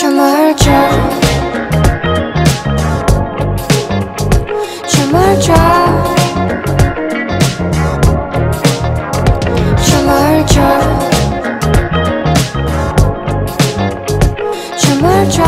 什么而这？什么而这？什么而这？什么而这？